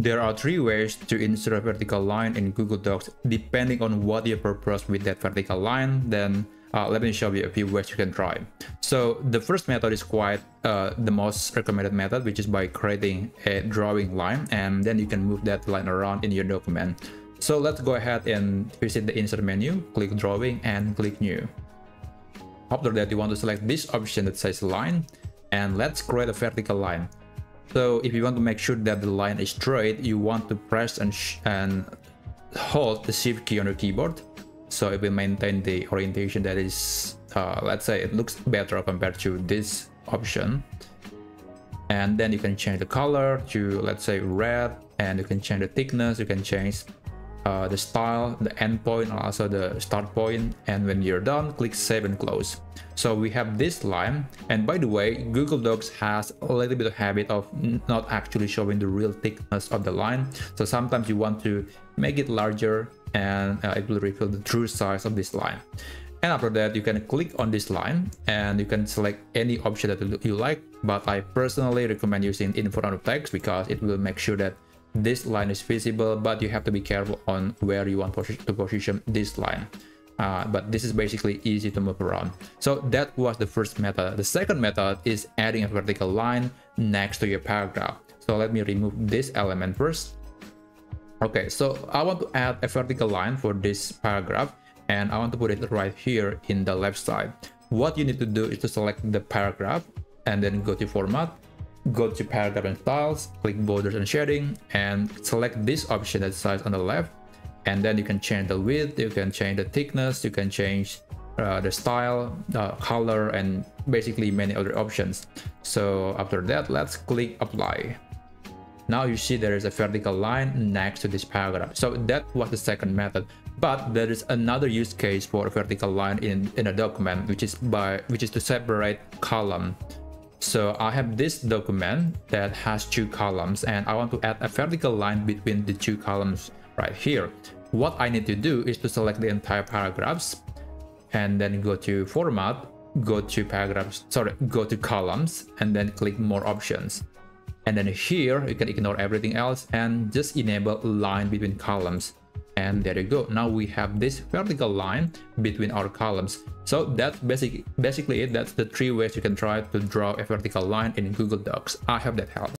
There are three ways to insert a vertical line in Google Docs depending on what your purpose with that vertical line. Then uh, let me show you a few ways you can try. So the first method is quite uh, the most recommended method, which is by creating a drawing line and then you can move that line around in your document. So let's go ahead and visit the insert menu, click drawing and click new. After that, you want to select this option that says line and let's create a vertical line. So if you want to make sure that the line is straight, you want to press and, and hold the shift key on your keyboard. So it will maintain the orientation that is, uh, let's say it looks better compared to this option. And then you can change the color to, let's say red, and you can change the thickness, you can change uh, the style, the endpoint, and also the start point. And when you're done, click save and close. So we have this line. And by the way, Google Docs has a little bit of habit of not actually showing the real thickness of the line. So sometimes you want to make it larger and uh, it will reveal the true size of this line. And after that, you can click on this line and you can select any option that you like. But I personally recommend using in front of text because it will make sure that this line is visible but you have to be careful on where you want to position this line. Uh, but this is basically easy to move around. So that was the first method. The second method is adding a vertical line next to your paragraph. So let me remove this element first. Okay so i want to add a vertical line for this paragraph and i want to put it right here in the left side. What you need to do is to select the paragraph and then go to format go to paragraph and styles, click borders and shading, and select this option that size on the left. And then you can change the width, you can change the thickness, you can change uh, the style, the color, and basically many other options. So after that, let's click apply. Now you see there is a vertical line next to this paragraph. So that was the second method. But there is another use case for a vertical line in, in a document, which is by which is to separate column. So I have this document that has two columns and I want to add a vertical line between the two columns right here. What I need to do is to select the entire paragraphs and then go to format, go to paragraphs, sorry, go to columns and then click more options. And then here you can ignore everything else and just enable line between columns and there you go now we have this vertical line between our columns so that's basic basically it. That's the three ways you can try to draw a vertical line in google docs. I hope that helps